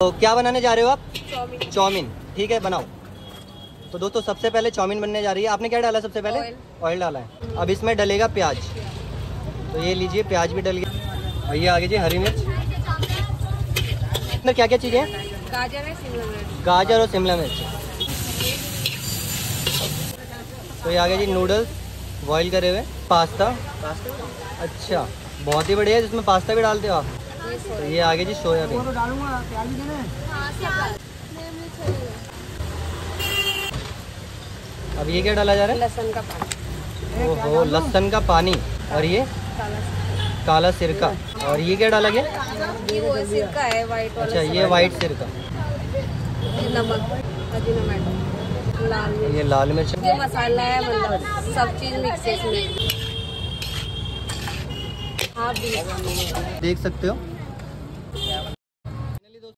तो क्या बनाने जा रहे हो आप? चाउमीन। चाउमीन। ठीक है बनाओ। तो दोस्तों सबसे पहले चाउमीन बनने जा रही है। आपने क्या डाला सबसे पहले? ऑयल। डाला है। अब इसमें डलेगा प्याज। तो ये लीजिए प्याज भी डल गया। और ये आगे जी हरी मिर्च। अंदर क्या क्या चीज़ें हैं? गाजर है शिमला मिर्च। गाजर और शिमला मिर्च। तो ये आगे जी नूडल्स बॉईल करे हुए। पास्ता? अच्छा बहुत ही बढ़िया है जिसमें पास्ता भी डालते हो आप। तो ये आगे जी सोयाबीन अब ये क्या डाला जा रहा लहसुन का पानी। है ओहो लहसन का पानी। और ये? काला काला सिरका। और ये क्या डाला गया? ये वो सिरका है वाइट अच्छा ये वाइट सिरका। ये नमक लाल मिर्च। ये लाल मिर्च। ये मसाला है मतलब सब चीज़ मिक्स है इसमें। आप देख सकते हो।